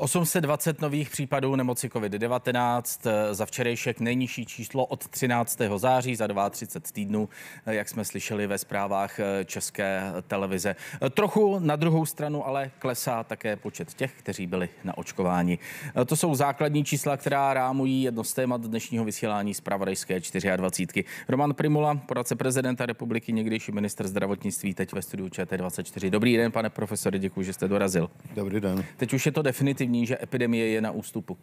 820 nových případů nemoci COVID-19, za včerejšek nejnižší číslo od 13. září za 32 týdnů, jak jsme slyšeli ve zprávách České televize. Trochu na druhou stranu ale klesá také počet těch, kteří byli na očkování. To jsou základní čísla, která rámují jedno z témat dnešního vysílání z Pravodajské 24. Roman Primula, poradce prezidenta republiky, někdejší minister zdravotnictví, teď ve studiu ČT24. Dobrý den, pane profesore, děkuji, že jste dorazil. Dobrý den. Teď už je to definitivní pozitivní, že epidemie je na ústupu?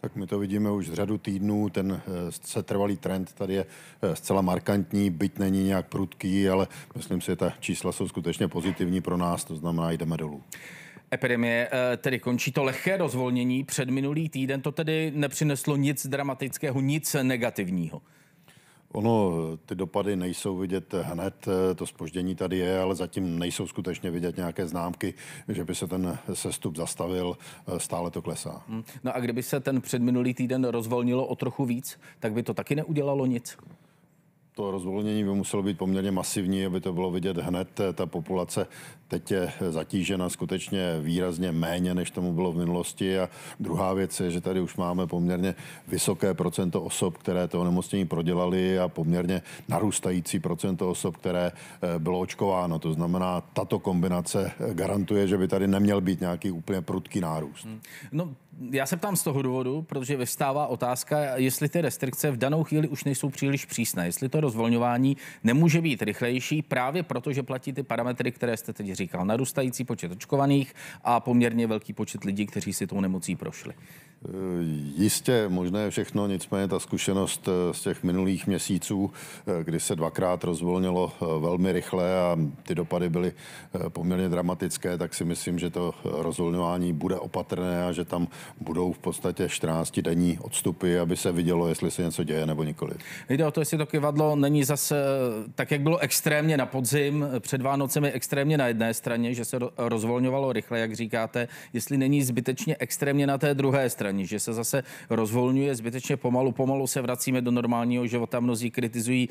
Tak my to vidíme už řadu týdnů, ten eh, setrvalý trend tady je eh, zcela markantní, byť není nějak prudký, ale myslím si, že ta čísla jsou skutečně pozitivní pro nás, to znamená, jdeme dolů. Epidemie eh, tedy končí to lehké rozvolnění. Před minulý týden to tedy nepřineslo nic dramatického, nic negativního. Ono, ty dopady nejsou vidět hned, to spoždění tady je, ale zatím nejsou skutečně vidět nějaké známky, že by se ten sestup zastavil, stále to klesá. Hmm. No a kdyby se ten předminulý týden rozvolnilo o trochu víc, tak by to taky neudělalo nic? to rozvolnění by muselo být poměrně masivní, aby to bylo vidět hned. Ta populace teď je zatížena skutečně výrazně méně, než tomu bylo v minulosti. A druhá věc je, že tady už máme poměrně vysoké procento osob, které to onemocnění prodělali a poměrně narůstající procento osob, které eh, bylo očkováno. To znamená, tato kombinace garantuje, že by tady neměl být nějaký úplně prudký nárůst. Hmm. No, já se ptám z toho důvodu, protože vystává otázka, jestli ty restrikce v danou chvíli už nejsou příliš přísné, jestli to rozvolňování nemůže být rychlejší právě proto, že platí ty parametry, které jste teď říkal. Narůstající počet očkovaných a poměrně velký počet lidí, kteří si tou nemocí prošli. Eh, jistě možné všechno, nicméně ta zkušenost eh, z těch minulých měsíců, eh, kdy se dvakrát rozvolnilo velmi rychle a ty dopady byly poměrně dramatické, tak si myslím, že to rozvolňování bude opatrné a že tam budou v podstatě 14 denní odstupy, aby se vidělo, jestli se něco děje nebo nikoli. Jde o to, jestli to kivadlo není zase tak, jak bylo extrémně na podzim, před Vánocemi extrémně na jedné straně, že se rozvolňovalo rychle, jak říkáte, jestli není zbytečně extrémně na té druhé straně straně, že se zase rozvolňuje zbytečně pomalu, pomalu se vracíme do normálního života. Mnozí kritizují,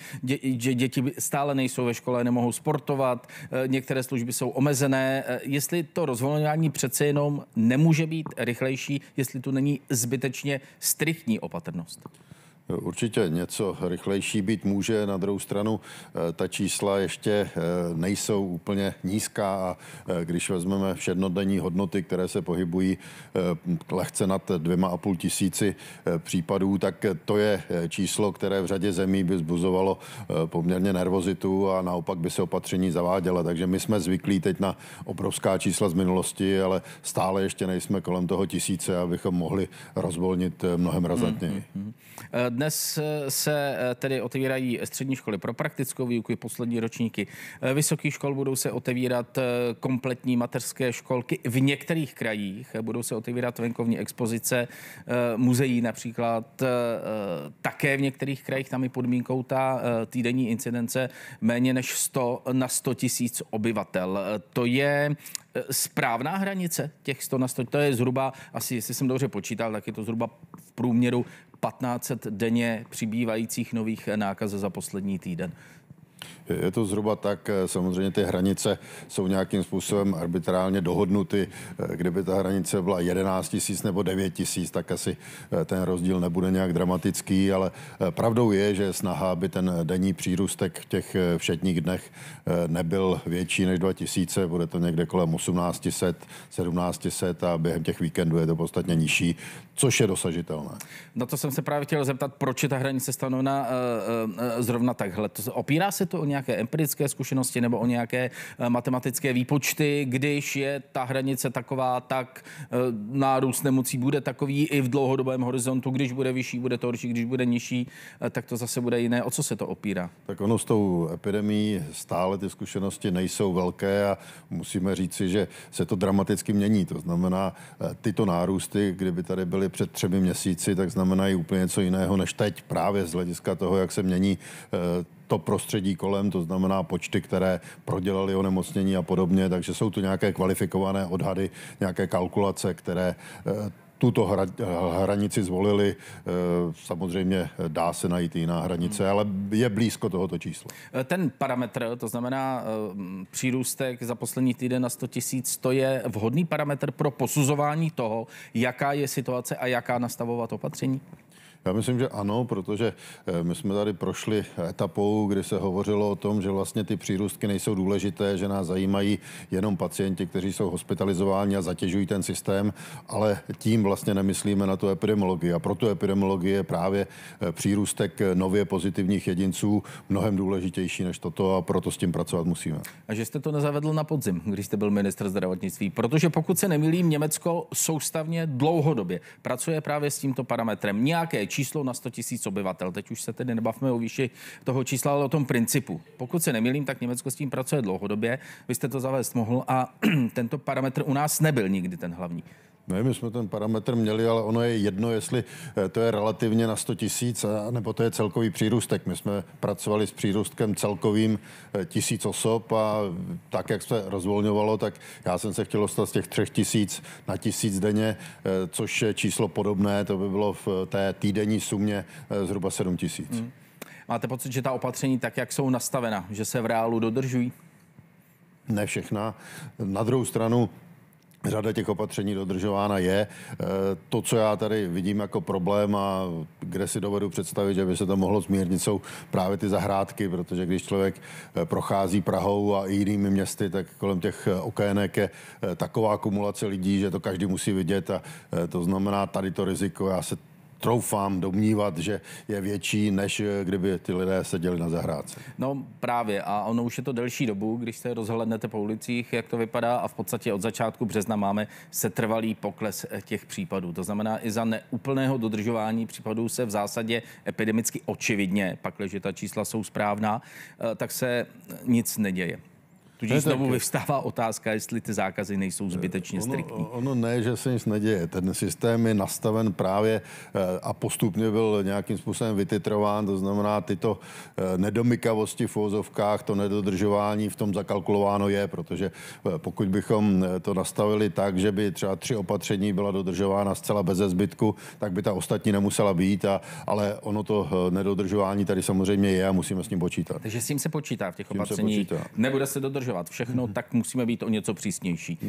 že děti stále nejsou ve škole, nemohou sportovat, eh, některé služby jsou omezené. Eh, jestli to rozvolňování přece jenom nemůže být rychlejší, jestli tu není zbytečně striktní opatrnost. Určitě něco rychlejší být může. Na druhou stranu eh, ta čísla ještě eh, nejsou úplně nízká a eh, když vezmeme všednodenní hodnoty, které se pohybují lehce nad dvěma a půl tisíci případů, tak to je číslo, které v řadě zemí by zbuzovalo poměrně nervozitu a naopak by se opatření zaváděla. Takže my jsme zvyklí teď na obrovská čísla z minulosti, ale stále ještě nejsme kolem toho tisíce, abychom mohli rozvolnit mnohem razantněji. Mm-hmm. Dnes eh, se eh, tedy otevírají střední školy pro praktickou výuku, poslední ročníky. Eh, vysokých škol, budou se otevírat kompletní mateřské školky v některých krajích, budou se otevírat venkovní expozice, muzeí například, také v některých krajích. Tam je podmínkou ta týdenní incidence méně než 100 na 100 tisíc obyvatel. To je správná hranice těch 100 na 100, to je zhruba, asi jestli jsem dobře počítal, tak je to zhruba v průměru 1500 denně přibývajících nových nákaz za poslední týden. Je to zhruba tak, eh, samozřejmě ty hranice jsou nějakým způsobem arbitrálně dohodnuty. Eh, kdyby ta hranice byla 11 tisíc nebo 9 tisíc, tak asi eh, ten rozdíl nebude nějak dramatický, ale pravdou je, že snaha, aby ten denní přírůstek v těch všetních dnech nebyl větší než 2 tisíce, bude to někde kolem 1800, 1700 a během těch víkendů je to podstatně nižší, což je dosažitelné. Na to jsem se právě chtěl zeptat, proč je ta hranice stanovena zrovna takhle. Opírá se to o nějaké empirické zkušenosti nebo o nějaké eh, matematické výpočty, když je ta hranice taková, tak eh, nárůst nemocí bude takový i v dlouhodobém horizontu, když bude vyšší, bude to horší, když bude nižší, eh, tak to zase bude jiné. O co se to opírá? Tak ono s tou epidemí stále ty zkušenosti nejsou velké a musíme říci, že se to dramaticky mění. To znamená, tyto nárůsty, kdyby tady byly před třemi měsíci, tak znamenají úplně něco jiného než teď právě z hlediska toho, jak se mění to prostředí kolem, to znamená počty, které prodělali onemocnění a podobně, takže jsou tu nějaké kvalifikované odhady, nějaké kalkulace, které eh, tuto hra, hranici zvolili. Samozřejmě dá se najít jiná hranice, hmm. ale je blízko tohoto čísla. Ten parametr, to znamená přírůstek za poslední týden na 100 tisíc, to je vhodný parametr pro posuzování toho, jaká je situace a jaká nastavovat opatření? Já myslím, že ano, protože eh, my jsme tady prošli etapou, kdy se hovořilo o tom, že vlastně ty přírůstky nejsou důležité, že nás zajímají jenom pacienti, kteří jsou hospitalizováni a zatěžují ten systém, ale tím vlastně nemyslíme na tu epidemiologii. A pro tu epidemiologii je právě eh, přírůstek nově pozitivních jedinců mnohem důležitější než toto a proto s tím pracovat musíme. A že jste to nezavedl na podzim, když jste byl ministr zdravotnictví, protože pokud se nemýlím, Německo soustavně dlouhodobě pracuje právě s tímto parametrem. Nějaké číslo na 100 tisíc obyvatel. Teď už se tedy nebavme o výši toho čísla, ale o tom principu. Pokud se nemýlím, tak Německo s tím pracuje dlouhodobě. Vy jste to zavést mohl a tento parametr u nás nebyl nikdy ten hlavní. Ne, my jsme ten parametr měli, ale ono je jedno, jestli eh, to je relativně na 100 tisíc, nebo to je celkový přírůstek. My jsme pracovali s přírůstkem celkovým eh, tisíc osob a tak, jak se rozvolňovalo, tak já jsem se chtěl dostat z těch třech tisíc na tisíc denně, eh, což je číslo podobné, to by bylo v té týdenní sumě zhruba 7 tisíc. Hmm. Máte pocit, že ta opatření tak, jak jsou nastavena, že se v reálu dodržují? Ne všechna. Na druhou stranu Řada těch opatření dodržována je. Eh, to, co já tady vidím jako problém a kde si dovedu představit, že by se to mohlo zmírnit, jsou právě ty zahrádky, protože když člověk eh, prochází Prahou a jinými městy, tak kolem těch eh, okének je taková akumulace lidí, že to každý musí vidět a to znamená tady to riziko. Já se troufám domnívat, že je větší, než kdyby ty lidé seděli na zahrádce. No právě a ono už je to delší dobu, když se rozhlednete po ulicích, jak to vypadá a v podstatě od začátku března máme setrvalý pokles těch případů. To znamená, i za neúplného dodržování případů se v zásadě epidemicky očividně, pakliže ta čísla jsou správná, eh, tak se nic neděje. Tudíž znovu vyvstává otázka, jestli ty zákazy nejsou zbytečně striktní. Ono, ono ne, že se nic neděje. Ten systém je nastaven právě eh, a postupně byl nějakým způsobem vytitrován, to znamená tyto eh, nedomykavosti v úvozovkách, to nedodržování v tom zakalkulováno je, protože eh, pokud bychom to nastavili tak, že by třeba tři opatření byla dodržována zcela bez zbytku, tak by ta ostatní nemusela být, a, ale ono to nedodržování tady samozřejmě je a musíme s ním počítat. Takže s tím se počítá v těch opatřeních. Nebude se dodržovat dodržovat všechno, mm-hmm. tak musíme být o něco přísnější.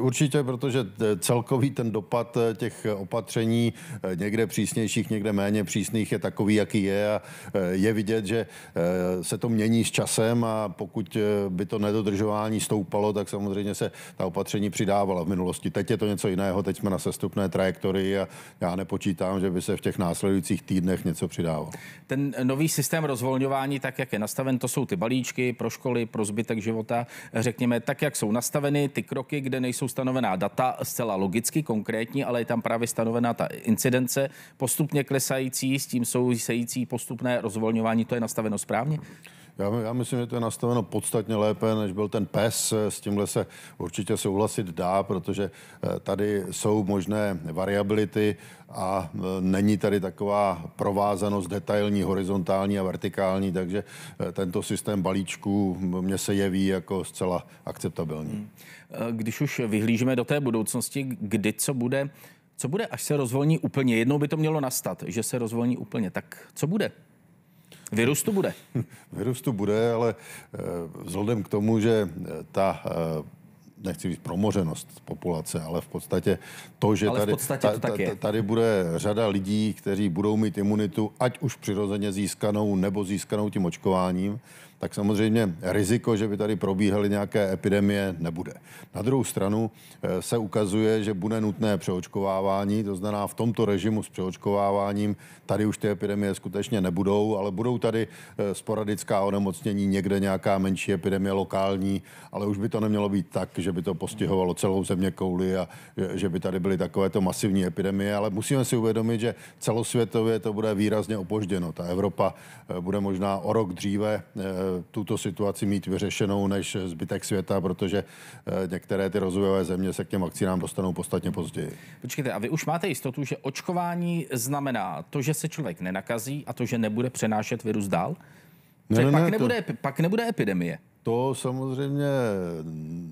Určitě, protože celkový ten dopad eh, těch opatření, eh, někde přísnějších, někde méně přísných, je takový, jaký je a eh, je vidět, že se to mění s časem a pokud by to nedodržování stoupalo, tak samozřejmě se ta opatření přidávala v minulosti. Teď je to něco jiného, teď jsme na sestupné trajektorii a já nepočítám, že by se v těch následujících týdnech něco přidávalo. Ten nový systém rozvolňování, tak jak je nastaven, to jsou ty balíčky pro školy, pro zbytek života řekněme, tak, jak jsou nastaveny ty kroky, kde nejsou stanovená data, zcela logicky, konkrétní, ale je tam právě stanovená ta incidence, postupně klesající, s tím související postupné rozvolňování, to je nastaveno správně? Já, já myslím, že to je nastaveno podstatně lépe, než byl ten PES. S tímhle se určitě souhlasit dá, protože eh, tady jsou možné variability a eh, není tady taková provázanost detailní, horizontální a vertikální, takže eh, tento systém balíčků mně se jeví jako zcela akceptabilní. Hmm. Když už vyhlížíme do té budoucnosti, kdy co bude, co bude, až se rozvolní úplně? Jednou by to mělo nastat, že se rozvolní úplně. Tak co bude? Virus tu bude. Virus tu bude, ale eh, vzhledem k tomu, že eh, ta eh, nechci říct promořenost populace, ale v podstatě to, že tady, to ta, tady bude řada lidí, kteří budou mít imunitu, ať už přirozeně získanou nebo získanou tím očkováním, tak samozřejmě riziko, že by tady probíhaly nějaké epidemie, nebude. Na druhou stranu eh, se ukazuje, že bude nutné přeočkovávání, to znamená v tomto režimu s přeočkováváním tady už ty epidemie skutečně nebudou, ale budou tady eh, sporadická onemocnění, někde nějaká menší epidemie lokální, ale už by to nemělo být tak, že by to postihovalo celou země kouli a že by tady byly takovéto masivní epidemie, ale musíme si uvědomit, že celosvětově to bude výrazně opožděno. Ta Evropa eh, bude možná o rok dříve tuto situaci mít vyřešenou než zbytek světa, protože eh, některé ty rozvojové země se k těm vakcínám dostanou podstatně později. Počkejte, a vy už máte jistotu, že očkování znamená to, že se člověk nenakazí a to, že nebude přenášet virus dál? Ne, ne, pak, ne, nebude, to... pak nebude epidemie. To samozřejmě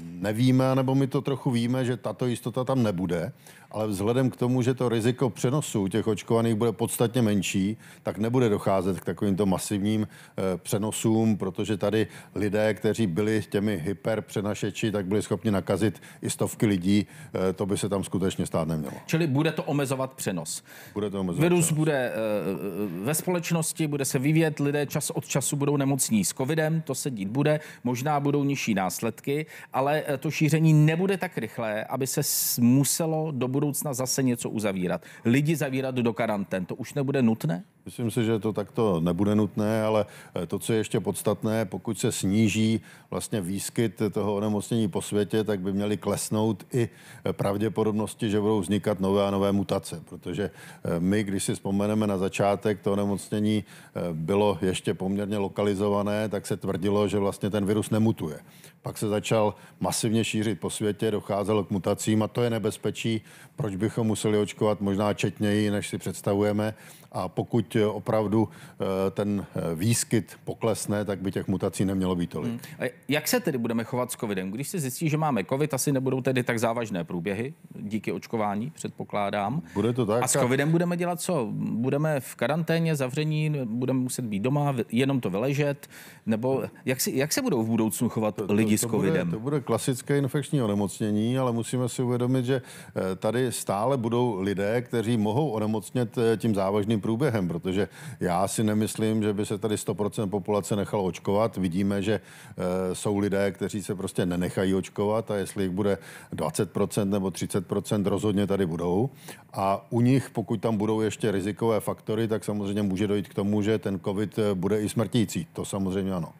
nevíme, nebo my to trochu víme, že tato jistota tam nebude, ale vzhledem k tomu, že to riziko přenosu těch očkovaných bude podstatně menší, tak nebude docházet k takovýmto masivním eh, přenosům, protože tady lidé, kteří byli těmi hyperpřenašeči, tak byli schopni nakazit i stovky lidí. Eh, to by se tam skutečně stát nemělo. Čili bude to omezovat přenos. Bude to omezovat Virus přenos. bude eh, ve společnosti, bude se vyvíjet, lidé čas od času budou nemocní s covidem, to se dít bude, možná budou nižší následky, ale to šíření nebude tak rychlé, aby se muselo do budoucna budoucna zase něco uzavírat. Lidi zavírat do karantén, to už nebude nutné? Myslím si, že to takto nebude nutné, ale eh, to, co je ještě podstatné, pokud se sníží vlastně výskyt toho onemocnění po světě, tak by měly klesnout i eh, pravděpodobnosti, že budou vznikat nové a nové mutace, protože eh, my, když si vzpomeneme na začátek, to onemocnění bylo ještě poměrně lokalizované, tak se tvrdilo, že vlastně ten virus nemutuje. Pak se začal masivně šířit po světě, docházelo k mutacím a to je nebezpečí, proč bychom museli očkovat možná četněji, než si představujeme. A pokud opravdu eh, ten eh, výskyt poklesne, tak by těch mutací nemělo být tolik. Hmm. A jak se tedy budeme chovat s covidem? Když se zjistí, že máme covid, asi nebudou tedy tak závažné průběhy díky očkování, předpokládám. Bude to tak. A s covidem budeme dělat co? Budeme v karanténě, zavření, budeme muset být doma, jenom to vyležet? Nebo jak, si, jak se budou v budoucnu chovat to, lidi to, to s covidem? Bude, to bude klasické infekční onemocnění, ale musíme si uvědomit, že eh, tady stále budou lidé, kteří mohou onemocnět tím závažným průběhem, protože já si nemyslím, že by se tady 100% populace nechalo očkovat. Vidíme, že e, jsou lidé, kteří se prostě nenechají očkovat a jestli jich bude 20% nebo 30%, rozhodně tady budou. A u nich, pokud tam budou ještě rizikové faktory, tak samozřejmě může dojít k tomu, že ten COVID eh, bude i smrtící. To samozřejmě ano.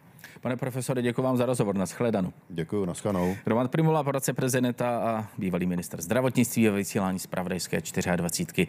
Pane profesore, děkuji vám za rozhovor. Naschledanou. Děkuji, naschledanou. Roman Primula, poradce prezidenta a bývalý minister zdravotnictví ve vysílání z Pravodajské 24.